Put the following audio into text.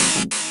you